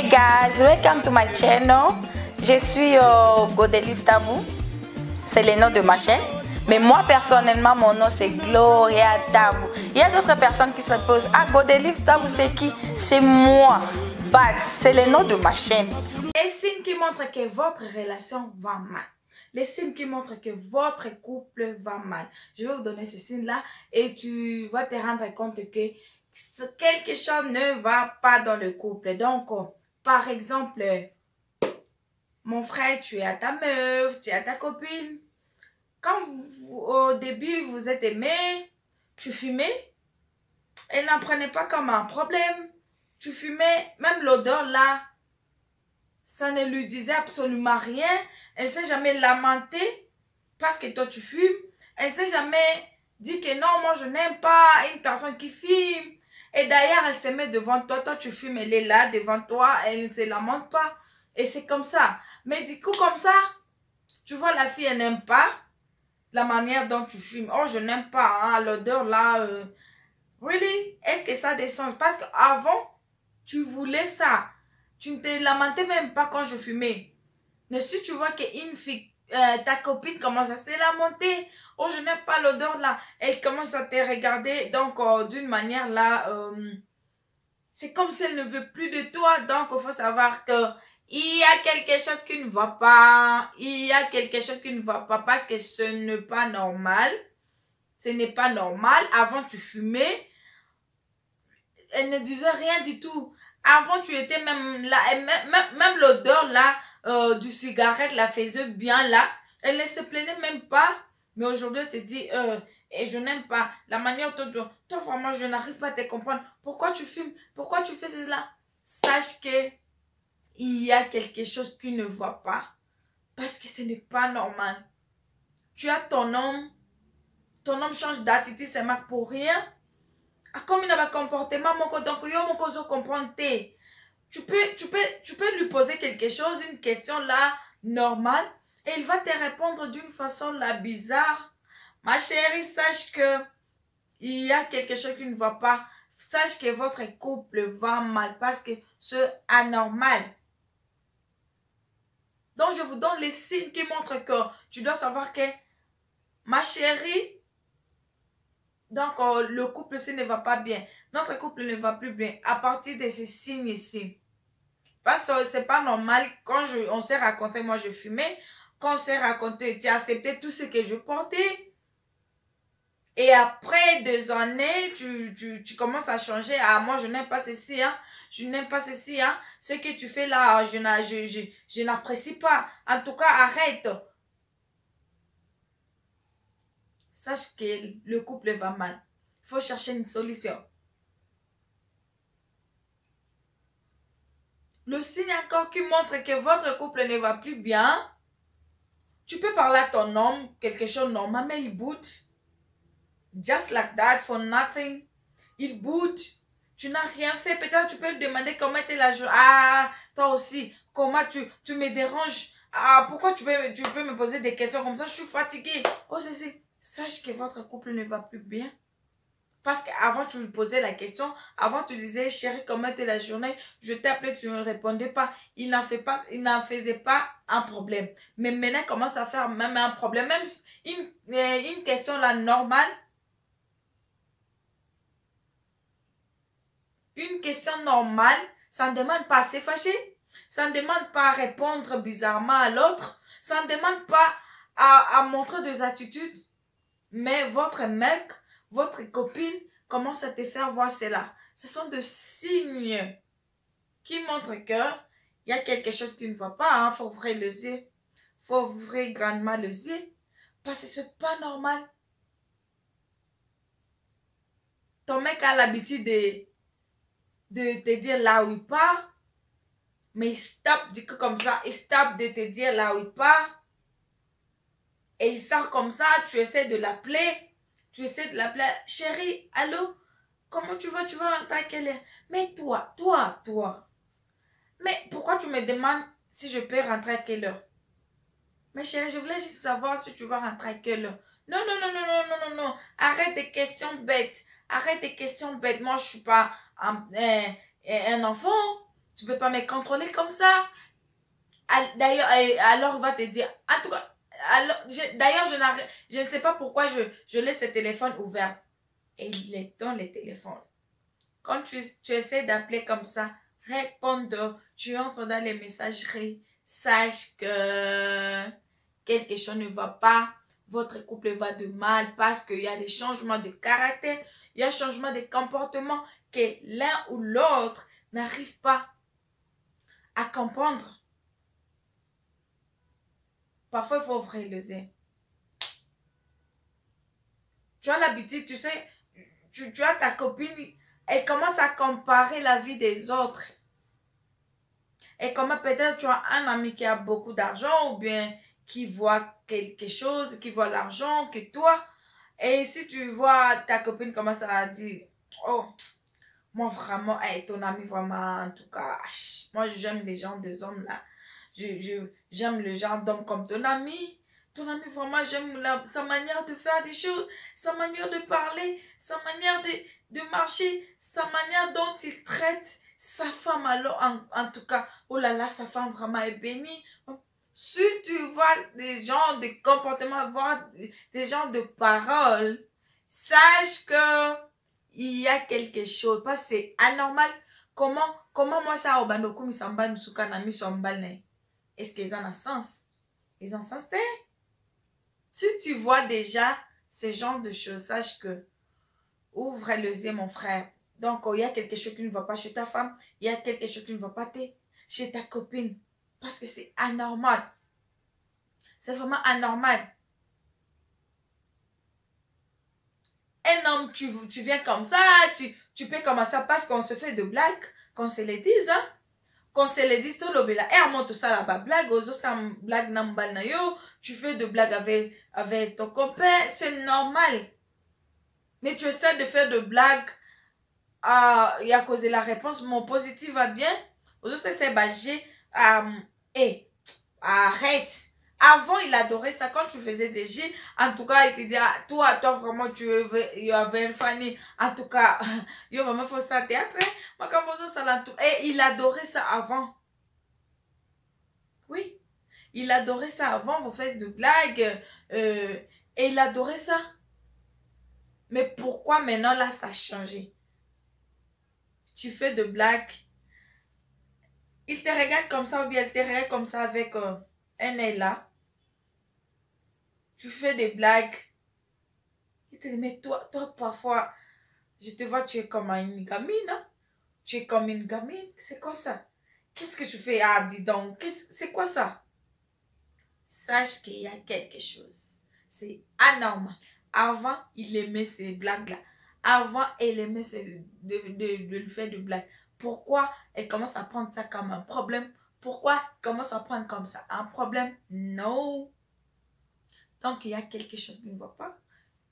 Hey guys, welcome to my channel. Je suis euh, Godelive Tabou. C'est le nom de ma chaîne. Mais moi personnellement, mon nom c'est Gloria Tabou. Il y a d'autres personnes qui se posent Ah, Godelive Tabou, c'est qui? C'est moi. But c'est le nom de ma chaîne. Les signes qui montrent que votre relation va mal. Les signes qui montrent que votre couple va mal. Je vais vous donner ces signes-là et tu vas te rendre compte que quelque chose ne va pas dans le couple. Donc, par exemple, mon frère, tu es à ta meuf, tu es à ta copine. Quand au début vous êtes aimé, tu fumais, elle n'en prenait pas comme un problème. Tu fumais, même l'odeur là, ça ne lui disait absolument rien. Elle s'est jamais lamentée parce que toi tu fumes. Elle s'est jamais dit que non, moi je n'aime pas une personne qui fume. Et d'ailleurs, elle se met devant toi. Toi, tu fumes, elle est là devant toi. Elle ne se lamente pas. Et c'est comme ça. Mais du coup, comme ça, tu vois, la fille, elle n'aime pas la manière dont tu fumes. Oh, je n'aime pas hein, l'odeur là. Euh. Really? Est-ce que ça a des sens? Parce qu'avant, tu voulais ça. Tu ne te lamentais même pas quand je fumais. Mais si tu vois qu'une fille, euh, ta copine commence à se lamenter, oh, je n'aime pas l'odeur là, elle commence à te regarder, donc euh, d'une manière là, euh, c'est comme si elle ne veut plus de toi, donc il faut savoir que il y a quelque chose qui ne va pas, il y a quelque chose qui ne va pas parce que ce n'est pas normal, ce n'est pas normal, avant tu fumais, elle ne disait rien du tout, avant tu étais même là, même, même, l'odeur là, euh, du cigarette la faisait bien là, elle ne se plaignait même pas mais aujourd'hui, elle te dit, euh, et je n'aime pas la manière dont tu... Toi, vraiment, je n'arrive pas à te comprendre. Pourquoi tu fumes? Pourquoi tu fais cela? Sache que il y a quelque chose qui ne va pas. Parce que ce n'est pas normal. Tu as ton homme. Ton homme change d'attitude, c'est marque pour rien. Ah, comme il n'a pas comportement, donc, yo, mon comprend comprendre. Tu peux, lui poser quelque chose, une question là, normale. Et il va te répondre d'une façon la bizarre. Ma chérie, sache que il y a quelque chose qui ne va pas. Sache que votre couple va mal parce que c'est anormal. Donc, je vous donne les signes qui montrent que tu dois savoir que ma chérie, donc euh, le couple ici ne va pas bien. Notre couple ne va plus bien à partir de ces signes ici. Parce que c'est pas normal. Quand on s'est raconté, moi je fumais, quand on s'est raconté, tu as accepté tout ce que je portais. Et après deux années, tu commences à changer. Ah, moi, je n'aime pas ceci, hein. Je n'aime pas ceci, hein. Ce que tu fais là, je, je, je, je n'apprécie pas. En tout cas, arrête. Sache que le couple va mal. Il faut chercher une solution. Le signe encore qui montre que votre couple ne va plus bien, tu peux parler à ton homme, quelque chose de normal, mais il boude. Just like that, for nothing. Il boude. Tu n'as rien fait. Peut-être tu peux lui demander comment était la journée. Ah, toi aussi, comment tu, tu me déranges. Ah, pourquoi tu peux, tu peux me poser des questions comme ça? Je suis fatiguée. Oh, c'est, sache que votre couple ne va plus bien. Parce qu'avant, tu lui posais la question. Avant, tu disais, chérie, comment était la journée? Je t'appelais, tu ne répondais pas. Il n'en fait faisait pas un problème. Mais maintenant, il commence à faire même un problème. Même une, euh, une question là normale. Une question normale, ça ne demande pas à se fâcher. Ça ne demande pas à répondre bizarrement à l'autre. Ça ne demande pas à, à montrer des attitudes. Mais votre mec, votre copine commence à te faire voir cela. Ce sont des signes qui montrent que il y a quelque chose qui ne va pas. Hein. faut ouvrir les yeux. faut ouvrir grandement les yeux. Parce que c'est pas normal. Ton mec a l'habitude de, de te dire là où il part. Mais il stop, dit que comme ça, il stop de te dire là où il part. Et il sort comme ça, tu essaies de l'appeler tu essaies de l'appeler, chérie, allô, comment tu vas, tu vas rentrer à quelle heure? Mais toi, toi, toi. Mais pourquoi tu me demandes si je peux rentrer à quelle heure? Mais chérie, je voulais juste savoir si tu vas rentrer à quelle heure. Non, non, non, non, non, non, non, non. Arrête tes questions bêtes. Arrête tes questions bêtes. Moi, je suis pas un, un, un enfant. Tu peux pas me contrôler comme ça. D'ailleurs, alors on va te dire, en tout cas, d'ailleurs, je, je ne sais pas pourquoi je, je laisse ce téléphone ouvert. Et il est dans le téléphone. Quand tu, tu essaies d'appeler comme ça, réponds, tu entres dans les messageries, sache que quelque chose ne va pas, votre couple va de mal parce qu'il y a des changements de caractère, il y a des changements de comportement que l'un ou l'autre n'arrive pas à comprendre. Parfois, il faut zé. Tu as l'habitude, tu sais, tu, tu as ta copine, elle commence à comparer la vie des autres. Et comment peut-être tu as un ami qui a beaucoup d'argent ou bien qui voit quelque chose, qui voit l'argent que toi. Et si tu vois ta copine commencer à dire, oh, moi vraiment, ton ami vraiment, en tout cas, moi j'aime les gens des hommes là. Je, j'aime le genre d'homme comme ton ami. Ton ami, vraiment, j'aime sa manière de faire des choses, sa manière de parler, sa manière de, de marcher, sa manière dont il traite sa femme. Alors, en, en tout cas, oh là là, sa femme vraiment est bénie. Si tu vois des gens de comportement, voir des gens de parole, sache que il y a quelque chose. Parce que c'est anormal. Comment, comment moi ça, obanoku, mi samba, misuka, na mi Est-ce qu'ils ont un sens? Ils ont un sens, Si tu vois déjà ce genre de choses, sache que ouvre les yeux, mon frère. Donc, il y a quelque chose qui ne va pas chez ta femme, il y a quelque chose qui ne va pas chez ta copine. Parce que c'est anormal. C'est vraiment anormal. Un homme, tu, tu viens comme ça, tu, tu peux commencer parce qu'on se fait de blagues, qu'on se les dise, hein. Les dise, tout le Et on monte ça là-bas, blague, aux autres, blague na yo, tu fais de blagues avec, avec ton copain, c'est normal. Mais tu essaies de faire de blagues, à cause de la réponse, mon positif va bien. Aux autres, c'est bah, j'ai, euh, et arrête. Avant, il adorait ça. Quand tu faisais des G, en tout cas, il te disait, toi, toi, vraiment, tu avais une famille. En tout cas, il vraiment fait ça théâtre. Et il adorait ça avant. Oui. Il adorait ça avant. Vous faites de blagues. Euh, et il adorait ça. Mais pourquoi maintenant, là, ça a changé? Tu fais de blagues il te regarde comme ça ou bien elle te regarde comme ça avec euh, un œil là. Tu fais des blagues. Il te dit, mais toi, toi, parfois, je te vois, tu es comme une gamine. Hein? Tu es comme une gamine. C'est quoi ça? Qu'est-ce que tu fais? Ah, dis donc, c'est quoi ça? Sache qu'il y a quelque chose. C'est anormal. Avant, il aimait ces blagues-là. Avant, elle aimait de, de, de, de lui faire des blagues. Pourquoi elle commence à prendre ça comme un problème? Pourquoi elle commence à prendre comme ça un problème? Non. Tant qu'il y a quelque chose qui ne va pas,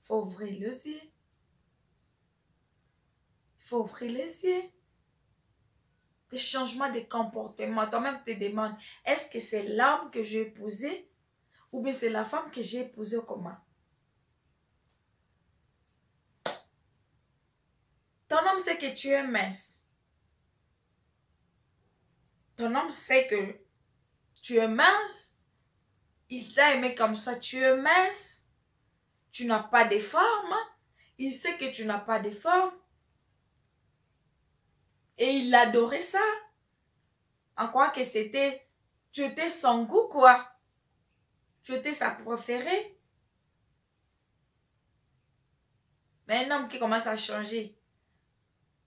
il faut ouvrir les yeux. Il faut ouvrir les yeux. Des changements de comportement. Toi-même te demandes, est-ce que c'est l'homme que j'ai épousé ou bien c'est la femme que j'ai épousée comment? Ton homme sait que tu es mince. Ton homme sait que tu es mince. Il t'a aimé comme ça. Tu es mince. Tu n'as pas de forme. Il sait que tu n'as pas de forme. Et il adorait ça. En quoi que c'était, tu étais son goût, quoi. Tu étais sa préférée. Mais un homme qui commence à changer.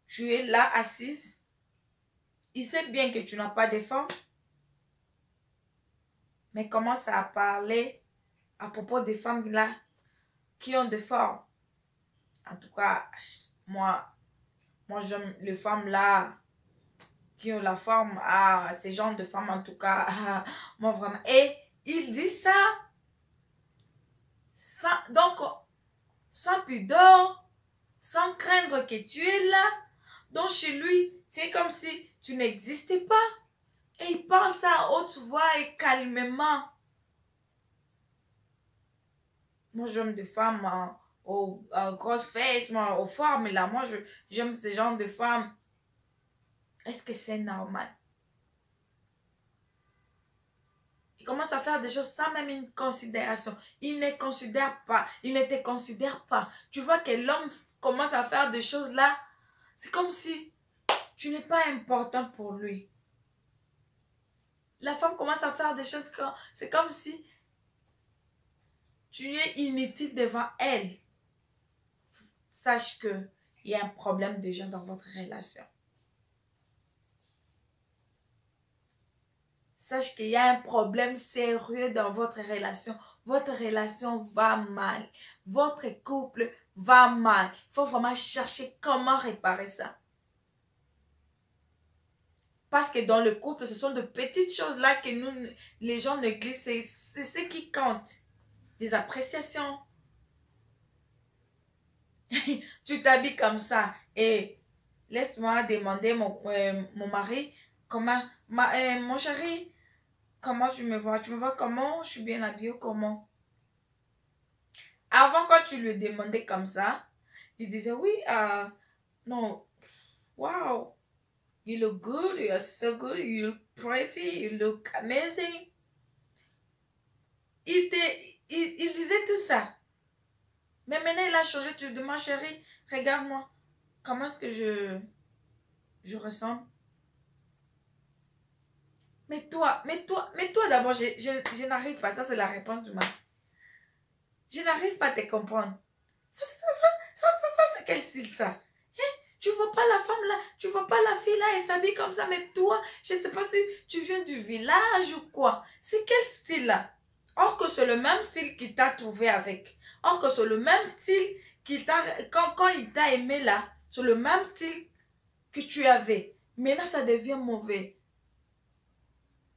Tu es là assise il sait bien que tu n'as pas de forme. Mais commence à parler à propos des femmes là qui ont des formes. En tout cas, moi, moi j'aime les femmes là qui ont la forme à ces genres de femmes en tout cas. moi vraiment. Et il dit ça. Sans, donc, sans pudeur, sans craindre que tu es là. Donc chez lui, c'est comme si tu n'existais pas. Et il parle ça à haute voix et calmement. Moi, j'aime des femmes hein. aux, grosses fesses, moi, aux formes. Là, moi, j'aime ce genre de femmes. Est-ce que c'est normal? Il commence à faire des choses sans même une considération. Il ne considère pas. Il ne te considère pas. Tu vois que l'homme commence à faire des choses là. C'est comme si tu n'es pas important pour lui. La femme commence à faire des choses c'est comme si tu es inutile devant elle. Sache que il y a un problème déjà dans votre relation. Sache qu'il y a un problème sérieux dans votre relation. Votre relation va mal. Votre couple va mal. Il faut vraiment chercher comment réparer ça. Parce que dans le couple, ce sont de petites choses-là que nous, les gens négligent. C'est ce qui compte. Des appréciations. tu t'habilles comme ça. Et laisse-moi demander mon, euh, mon mari comment... Ma, euh, mon chéri, comment tu me vois? Tu me vois comment? Je suis bien habillée comment? Avant, quand tu lui demandais comme ça, il disait oui, uh, non, wow, you look good, you are so good, you look pretty, you look amazing. Il, il, il disait tout ça. Mais maintenant, il a changé. Tu demandes, chérie, regarde-moi. Comment est-ce que je, je ressemble? Mais toi, mais toi, mais toi d'abord, je, je, n'arrive pas. Ça, c'est la réponse du mari. Je n'arrive pas à te comprendre. Ça, ça, ça, ça, ça, ça c'est quel style ça? Tu vois pas la femme là, tu vois pas la fille là, elle s'habille comme ça, mais toi, je sais pas si tu viens du village ou quoi. C'est quel style là? Or que c'est le même style qu'il t'a trouvé avec. Or que c'est le même style qu'il t'a, quand, quand il t'a aimé là, c'est le même style que tu avais. Mais là, ça devient mauvais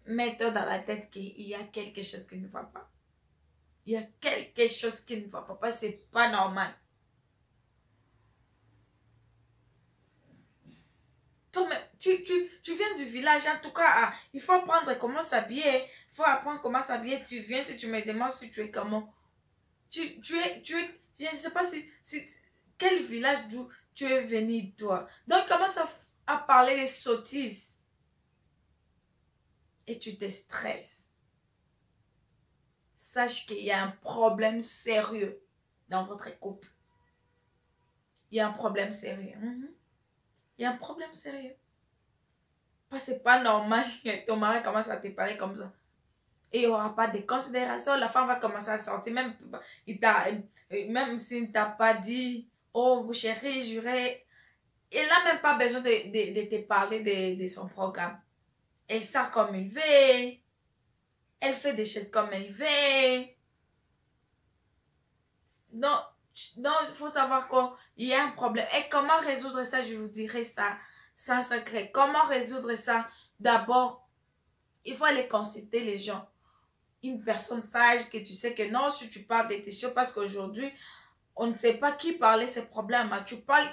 mets-toi dans la tête qu'il y a quelque chose qui ne va pas. Il y a quelque chose qui ne va pas. C'est pas normal. Tu, tu, tu, viens du village, en tout cas, ah, il faut apprendre comment s'habiller. Il faut apprendre comment s'habiller. Tu viens, si tu me demandes si tu es comment. Tu, tu es, tu es, je ne sais pas si, si quel village d'où tu es venu, toi. Donc, commence à, à parler des sottises et tu te stresses, sache qu'il y a un problème sérieux dans votre couple. Il y a un problème sérieux. Mhm. Il y a un problème sérieux. Parce que c'est pas normal que ton mari commence à te parler comme ça. Et il n'y aura pas de considération. La femme va commencer à sortir. Même, il même s'il ne t'a pas dit, oh chérie, juré. Il n'a même pas besoin de, de, te parler de, de son programme. Elle sort comme elle veut. Elle fait des choses comme elle veut. Non, non, il faut savoir qu'il y a un problème. Et comment résoudre ça, je vous dirai ça, sans secret. Comment résoudre ça? D'abord, il faut aller consulter les gens. Une personne sage que tu sais que non, si tu parles de tes choses, parce qu'aujourd'hui, on ne sait pas qui parler ces problèmes. Tu parles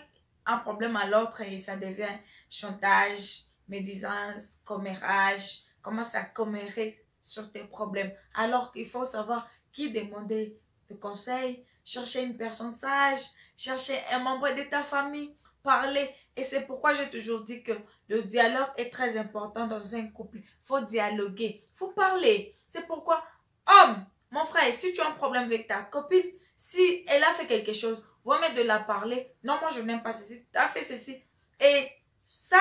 un problème à l'autre et ça devient chantage, médisance, commérage, commence à commérer sur tes problèmes? Alors qu'il faut savoir qui demander de conseils, chercher une personne sage, chercher un membre de ta famille, parler. Et c'est pourquoi j'ai toujours dit que le dialogue est très important dans un couple. Il faut dialoguer, il faut parler. C'est pourquoi, homme, mon frère, si tu as un problème avec ta copine, si elle a fait quelque chose, va de la parler. Non, moi je n'aime pas ceci, tu as fait ceci. Et ça,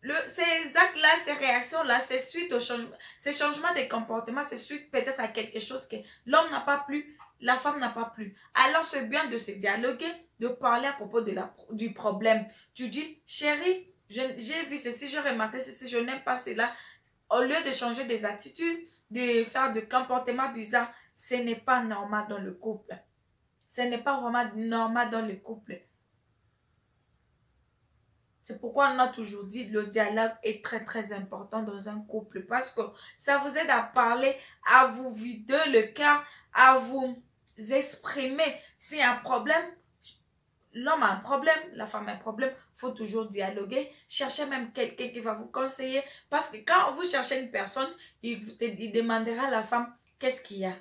le, ces actes-là, ces réactions-là, c'est suite au changement, ces changements de comportement, c'est suite peut-être à quelque chose que l'homme n'a pas plu, la femme n'a pas plu. Alors, c'est bien de se dialoguer, de parler à propos de la, du problème. Tu dis, chérie, j'ai vu ceci, j'ai remarqué ceci, je n'aime pas cela. Au lieu de changer des attitudes, de faire des comportements bizarres, ce n'est pas normal dans le couple. Ce n'est pas vraiment normal dans le couple. C'est pourquoi on a toujours dit le dialogue est très très important dans un couple parce que ça vous aide à parler, à vous vider le cœur, à vous exprimer. A un problème, l'homme a un problème, la femme a un problème, faut toujours dialoguer. Cherchez même quelqu'un qui va vous conseiller parce que quand vous cherchez une personne, il, il demandera à la femme qu'est-ce qu'il y a,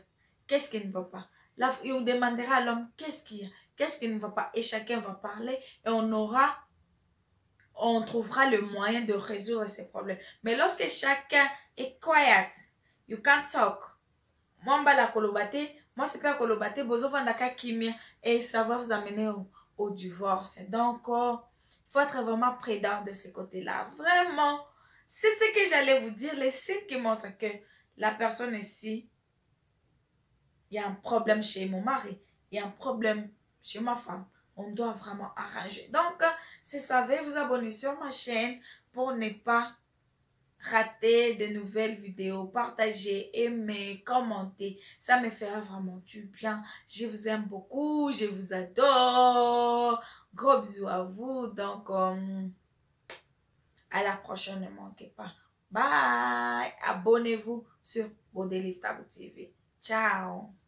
qu'est-ce qui ne va pas? il vous demandera à l'homme qu'est-ce qu'il y a, qu'est-ce qui ne va pas? Et chacun va parler et on aura on trouvera le moyen de résoudre ces problèmes. Mais lorsque chacun est quiet, you can't talk moi mbala koloba te moi c'est pas koloba. Te bozovandaka kimia. Et ça va vous amener au, divorce. Donc il faut être vraiment prudent de ce côté là vraiment. C'est ce que j'allais vous dire. Les signes qui montrent que la personne ici il y a un problème chez mon mari il y a un problème chez ma femme. On doit vraiment arranger. Donc, si vous savez, vous abonnez sur ma chaîne pour ne pas rater de nouvelles vidéos, partager, aimer, commenter. Ça me fera vraiment du bien. Je vous aime beaucoup, je vous adore. Gros bisous à vous. Donc, euh, à la prochaine, ne manquez pas. Bye. Abonnez-vous sur Bodelive TV. Ciao.